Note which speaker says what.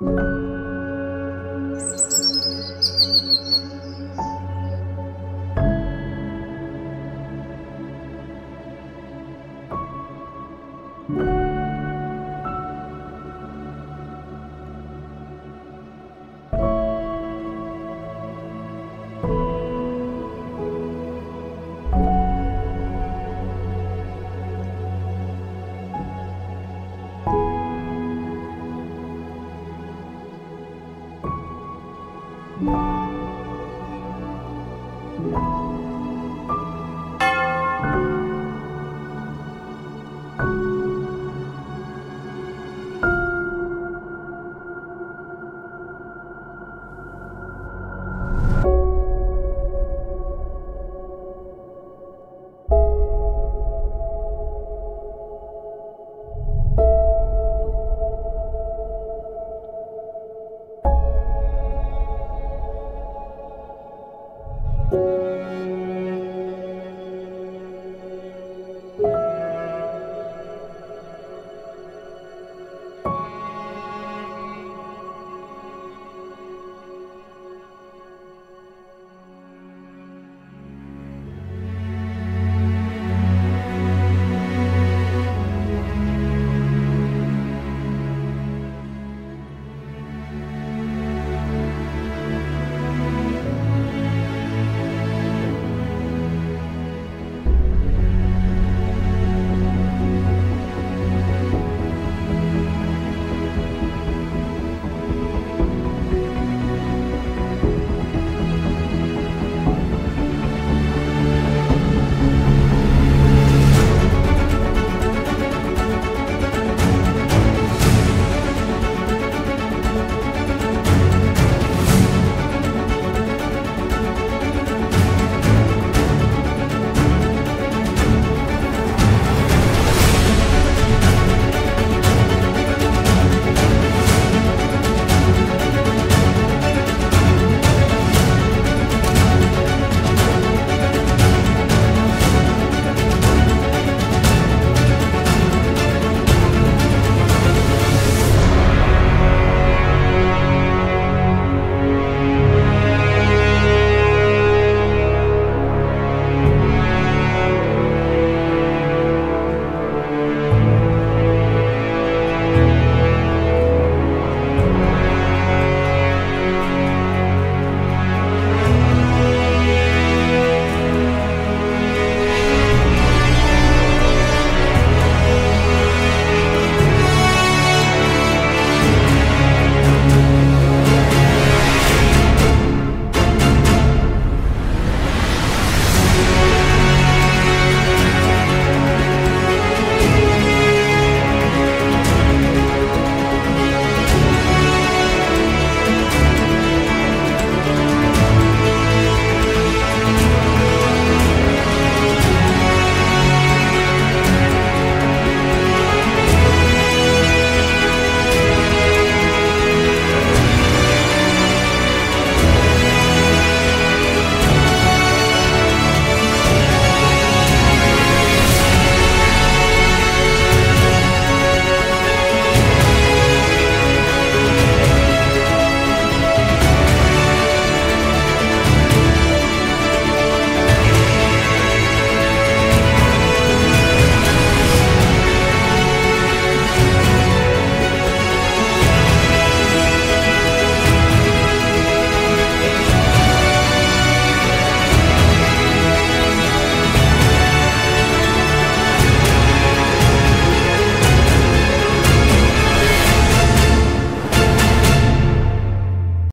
Speaker 1: Música Música